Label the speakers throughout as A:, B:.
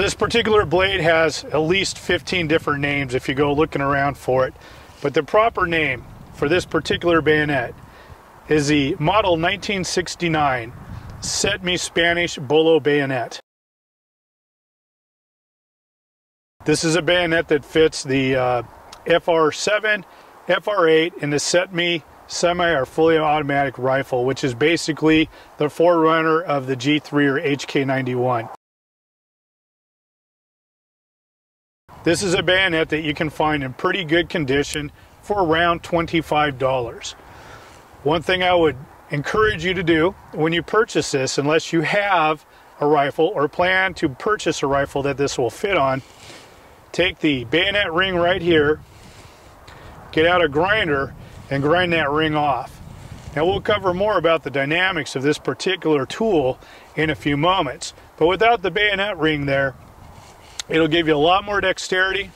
A: this particular blade has at least 15 different names if you go looking around for it, but the proper name for this particular bayonet is the model 1969 CETME Spanish Bolo bayonet. This is a bayonet that fits the uh, FR7, FR8, and the CETME semi or fully automatic rifle, which is basically the forerunner of the G3 or HK91. This is a bayonet that you can find in pretty good condition for around $25. One thing I would encourage you to do when you purchase this, unless you have a rifle or plan to purchase a rifle that this will fit on, take the bayonet ring right here, get out a grinder, and grind that ring off. Now we'll cover more about the dynamics of this particular tool in a few moments. But without the bayonet ring there, it'll give you a lot more dexterity.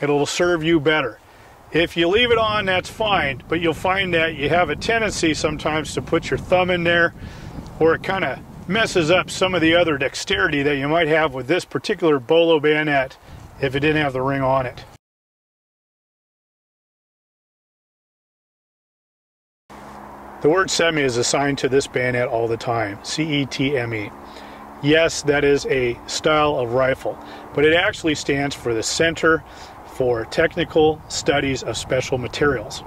A: It'll serve you better. If you leave it on, that's fine, but you'll find that you have a tendency sometimes to put your thumb in there, or it kind of messes up some of the other dexterity that you might have with this particular bolo bayonet if it didn't have the ring on it. The word CETME is assigned to this bayonet all the time, C-E-T-M-E. Yes, that is a style of rifle, but it actually stands for the Center for Technical Studies of Special Materials.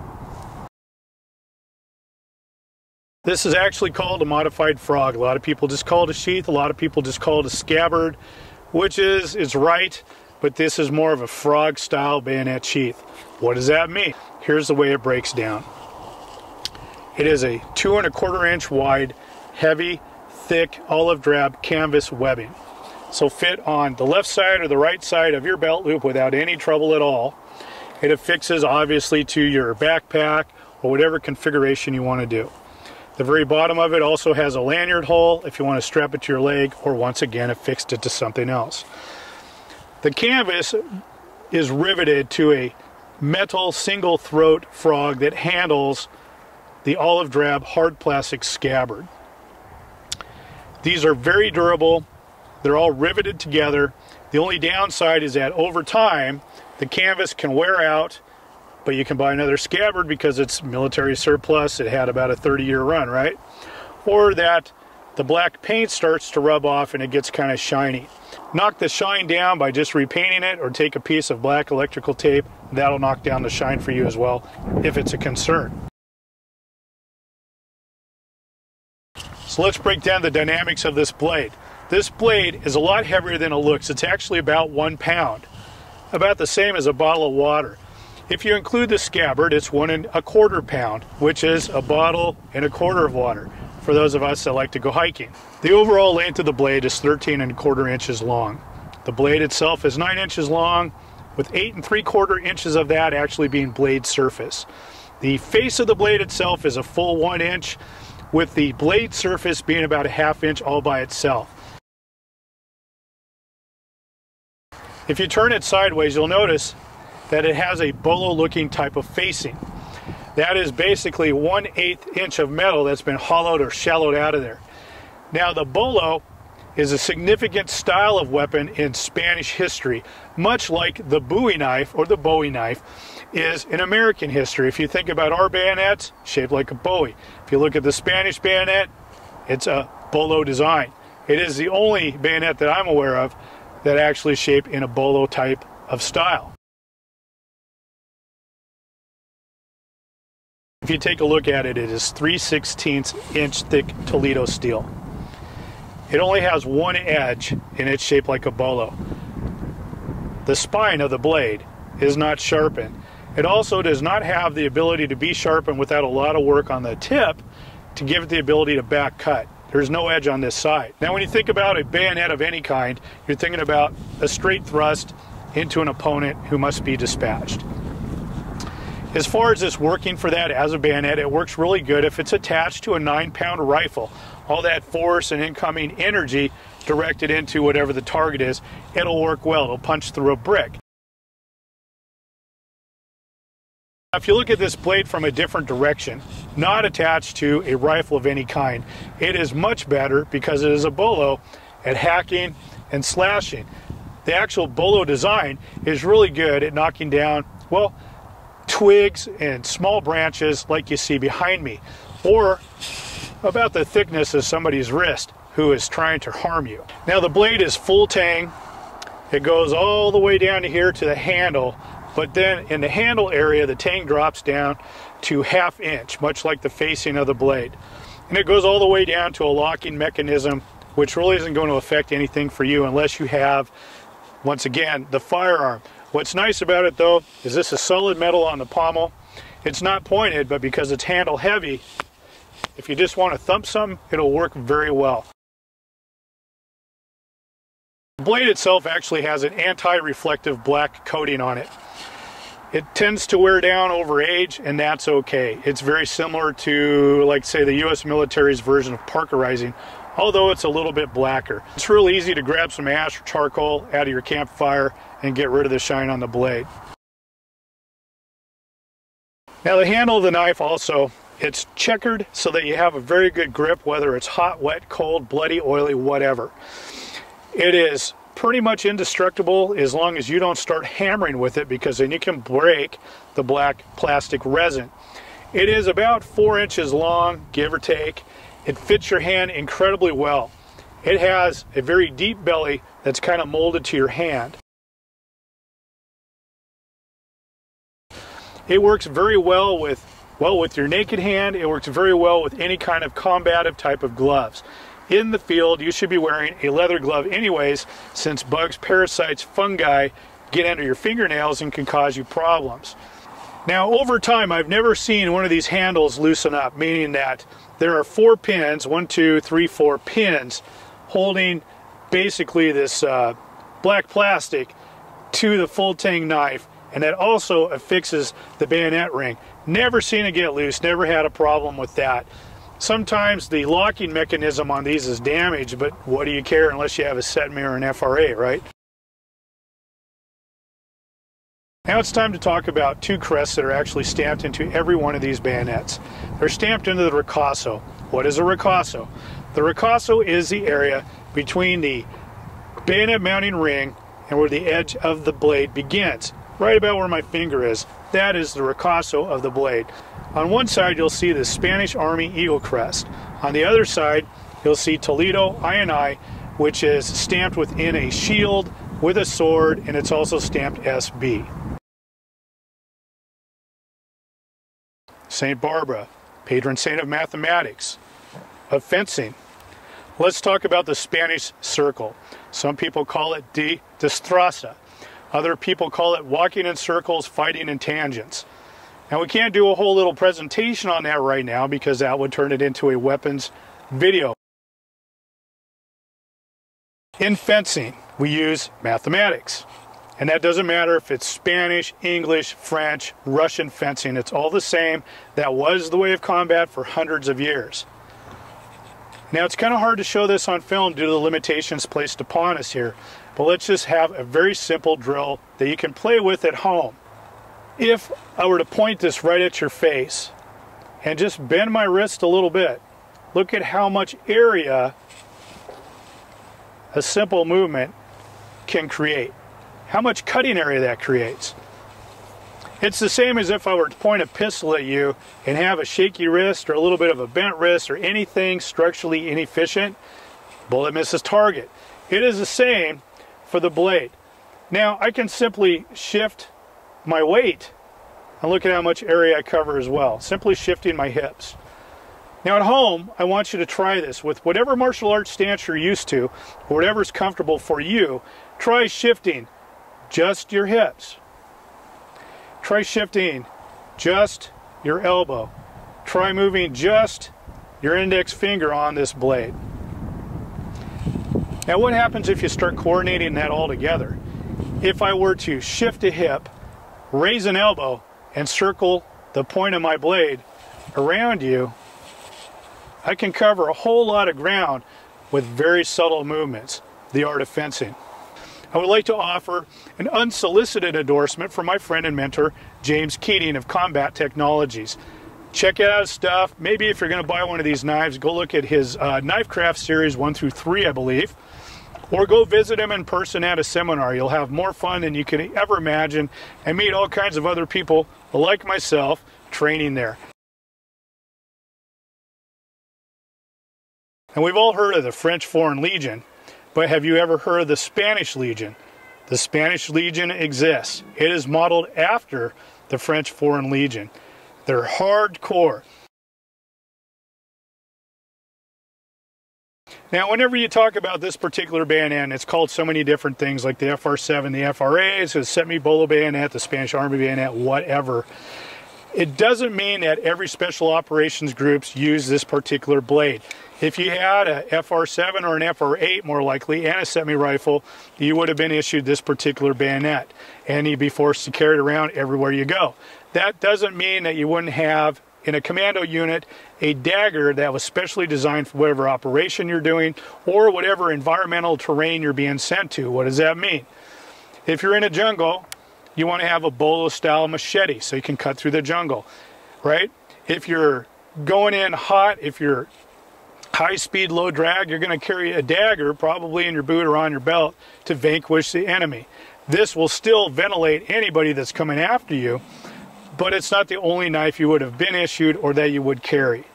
A: This is actually called a modified frog. A lot of people just call it a sheath, a lot of people just call it a scabbard, which is, is right, but this is more of a frog style bayonet sheath. What does that mean? Here's the way it breaks down. It is a two and a quarter inch wide, heavy, thick, olive drab canvas webbing so fit on the left side or the right side of your belt loop without any trouble at all. It affixes obviously to your backpack or whatever configuration you want to do. The very bottom of it also has a lanyard hole if you want to strap it to your leg or once again affixed it to something else. The canvas is riveted to a metal single throat frog that handles the olive drab hard plastic scabbard. These are very durable they're all riveted together. The only downside is that over time, the canvas can wear out, but you can buy another scabbard because it's military surplus. It had about a 30 year run, right? Or that the black paint starts to rub off and it gets kind of shiny. Knock the shine down by just repainting it or take a piece of black electrical tape. That'll knock down the shine for you as well if it's a concern. So let's break down the dynamics of this blade. This blade is a lot heavier than it looks. It's actually about one pound, about the same as a bottle of water. If you include the scabbard, it's one and a quarter pound, which is a bottle and a quarter of water for those of us that like to go hiking. The overall length of the blade is 13 and a quarter inches long. The blade itself is 9 inches long, with 8 and 3 quarter inches of that actually being blade surface. The face of the blade itself is a full 1 inch, with the blade surface being about a half inch all by itself. If you turn it sideways, you'll notice that it has a bolo looking type of facing. That is basically one eighth inch of metal that's been hollowed or shallowed out of there. Now the bolo is a significant style of weapon in Spanish history, much like the Bowie knife or the Bowie knife is in American history. If you think about our bayonets, shaped like a Bowie. If you look at the Spanish bayonet, it's a bolo design. It is the only bayonet that I'm aware of that actually shaped in a bolo type of style. If you take a look at it, it is 3 16 inch thick Toledo steel. It only has one edge and it's shaped like a bolo. The spine of the blade is not sharpened. It also does not have the ability to be sharpened without a lot of work on the tip to give it the ability to back cut. There's no edge on this side. Now when you think about a bayonet of any kind, you're thinking about a straight thrust into an opponent who must be dispatched. As far as this working for that as a bayonet, it works really good if it's attached to a nine pound rifle. All that force and incoming energy directed into whatever the target is, it'll work well. It'll punch through a brick. If you look at this blade from a different direction, not attached to a rifle of any kind, it is much better because it is a bolo at hacking and slashing. the actual bolo design is really good at knocking down, well, twigs and small branches like you see behind me, or about the thickness of somebody's wrist who is trying to harm you. Now the blade is full tang. It goes all the way down to here to the handle, but then in the handle area, the tang drops down to half inch, much like the facing of the blade. And it goes all the way down to a locking mechanism, which really isn't going to affect anything for you unless you have, once again, the firearm. What's nice about it though, is this is solid metal on the pommel. It's not pointed, but because it's handle heavy, if you just want to thump some, it'll work very well. The blade itself actually has an anti-reflective black coating on it. It tends to wear down over age, and that's okay. It's very similar to, like, say, the U.S. military's version of parkerizing, although it's a little bit blacker. It's real easy to grab some ash or charcoal out of your campfire and get rid of the shine on the blade. Now the handle of the knife also, it's checkered so that you have a very good grip whether it's hot, wet, cold, bloody, oily, whatever. It is pretty much indestructible as long as you don't start hammering with it because then you can break the black plastic resin. It is about four inches long, give or take. It fits your hand incredibly well. It has a very deep belly that's kind of molded to your hand. It works very well with well with your naked hand. It works very well with any kind of combative type of gloves in the field, you should be wearing a leather glove anyways, since bugs, parasites, fungi get under your fingernails and can cause you problems. Now, over time, I've never seen one of these handles loosen up, meaning that there are four pins, one, two, three, four pins, holding basically this uh, black plastic to the full tang knife, and that also affixes the bayonet ring. Never seen it get loose, never had a problem with that. Sometimes the locking mechanism on these is damaged, but what do you care unless you have a set mirror and FR8, right? Now it's time to talk about two crests that are actually stamped into every one of these bayonets. They're stamped into the ricasso. What is a ricasso? The ricasso is the area between the bayonet mounting ring and where the edge of the blade begins, right about where my finger is. That is the ricasso of the blade. On one side, you'll see the Spanish Army Eagle Crest. On the other side, you'll see Toledo INI, which is stamped within a shield with a sword, and it's also stamped SB. St. Barbara, patron saint of mathematics, of fencing. Let's talk about the Spanish circle. Some people call it de destreza. Other people call it walking in circles, fighting in tangents. Now we can't do a whole little presentation on that right now because that would turn it into a weapons video. In fencing, we use mathematics. And that doesn't matter if it's Spanish, English, French, Russian fencing, it's all the same. That was the way of combat for hundreds of years. Now it's kind of hard to show this on film due to the limitations placed upon us here, but let's just have a very simple drill that you can play with at home. If I were to point this right at your face and just bend my wrist a little bit, look at how much area a simple movement can create. How much cutting area that creates. It's the same as if I were to point a pistol at you and have a shaky wrist or a little bit of a bent wrist or anything structurally inefficient, bullet misses target. It is the same for the blade. Now I can simply shift my weight and look at how much area I cover as well, simply shifting my hips. Now at home, I want you to try this with whatever martial arts stance you're used to, or whatever's comfortable for you, try shifting just your hips. Try shifting just your elbow. Try moving just your index finger on this blade. Now what happens if you start coordinating that all together? If I were to shift a hip, raise an elbow, and circle the point of my blade around you, I can cover a whole lot of ground with very subtle movements, the art of fencing. I would like to offer an unsolicited endorsement from my friend and mentor, James Keating of Combat Technologies. Check out his stuff. Maybe if you're going to buy one of these knives, go look at his uh, Knife Craft Series 1 through 3, I believe. or go visit him in person at a seminar. You'll have more fun than you can ever imagine and meet all kinds of other people like myself training there. And we've all heard of the French Foreign Legion, but have you ever heard of the Spanish Legion? The Spanish Legion exists. It is modeled after the French Foreign Legion. They're hardcore. Now, whenever you talk about this particular bayonet, it's called so many different things like the FR7, the FR8s, the CETME bolo bayonet, the Spanish Army bayonet, whatever. It doesn't mean that every special operations groups use this particular blade. If you had a FR7 or an FR8, more likely, and a CETME rifle, you would have been issued this particular bayonet, and you'd be forced to carry it around everywhere you go. That doesn't mean that you wouldn't have in a commando unit a dagger that was specially designed for whatever operation you're doing or whatever environmental terrain you're being sent to. What does that mean? If you're in a jungle, you want to have a bolo style machete so you can cut through the jungle, right? If you're going in hot, if you're high speed, low drag, you're going to carry a dagger probably in your boot or on your belt to vanquish the enemy. This will still ventilate anybody that's coming after you, but it's not the only knife you would have been issued or that you would carry.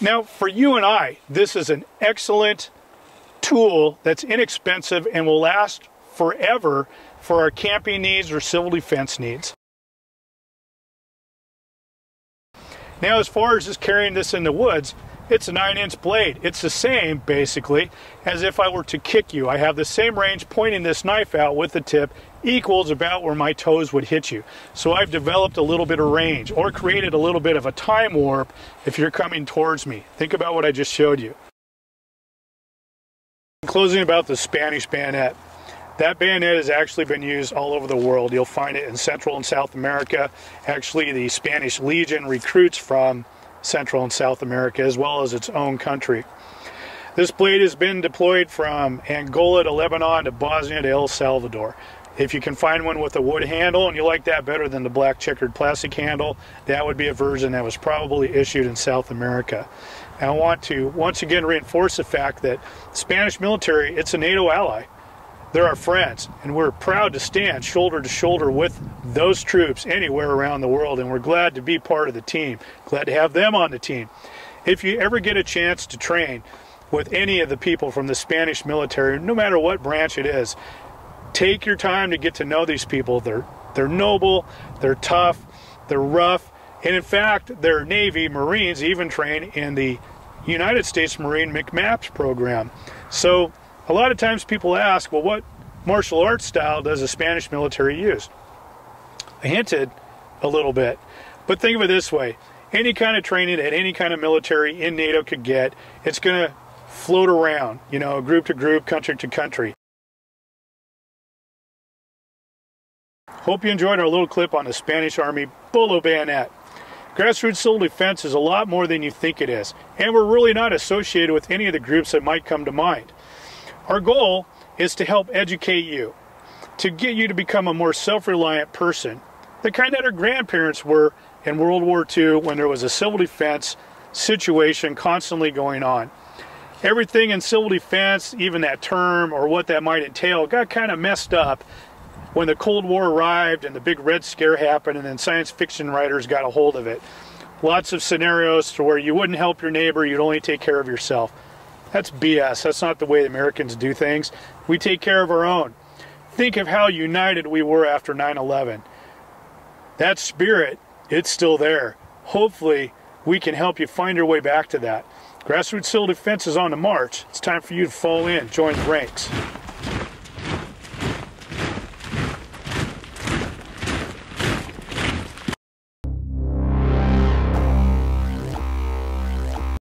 A: Now, for you and I, this is an excellent tool that's inexpensive and will last forever for our camping needs or civil defense needs. Now, as far as just carrying this in the woods, it's a 9 inch blade. It's the same, basically, as if I were to kick you. I have the same range pointing this knife out with the tip equals about where my toes would hit you. So I've developed a little bit of range or created a little bit of a time warp if you're coming towards me. Think about what I just showed you. In closing about the Spanish bayonet. That bayonet has actually been used all over the world. You'll find it in Central and South America. Actually, the Spanish Legion recruits from Central and South America, as well as its own country. This blade has been deployed from Angola to Lebanon to Bosnia to El Salvador. If you can find one with a wood handle and you like that better than the black checkered plastic handle, that would be a version that was probably issued in South America. And I want to once again reinforce the fact that Spanish military, it's a NATO ally. They're our friends, and we're proud to stand shoulder to shoulder with those troops anywhere around the world, and we're glad to be part of the team. Glad to have them on the team. If you ever get a chance to train with any of the people from the Spanish military, no matter what branch it is, take your time to get to know these people. They're they're noble, they're tough, they're rough, and in fact, their Navy Marines even train in the United States Marine MCMAPS program. So a lot of times people ask, well, what martial arts style does the Spanish military use? I hinted a little bit, but think of it this way any kind of training that any kind of military in NATO could get, it's going to float around, you know, group to group, country to country. Hope you enjoyed our little clip on the Spanish Army Bolo Bayonet. Grassroots civil defense is a lot more than you think it is, and we're really not associated with any of the groups that might come to mind. Our goal is to help educate you, to get you to become a more self reliant person, the kind that our grandparents were in World War II when there was a civil defense situation constantly going on. Everything in civil defense, even that term or what that might entail, got kind of messed up when the Cold War arrived and the big Red Scare happened, and then science fiction writers got a hold of it. Lots of scenarios to where you wouldn't help your neighbor, you'd only take care of yourself. That's BS. That's not the way Americans do things. We take care of our own. Think of how united we were after 9 11. That spirit, it's still there. Hopefully, we can help you find your way back to that. Grassroots Civil Defense is on the march. It's time for you to fall in, join the ranks.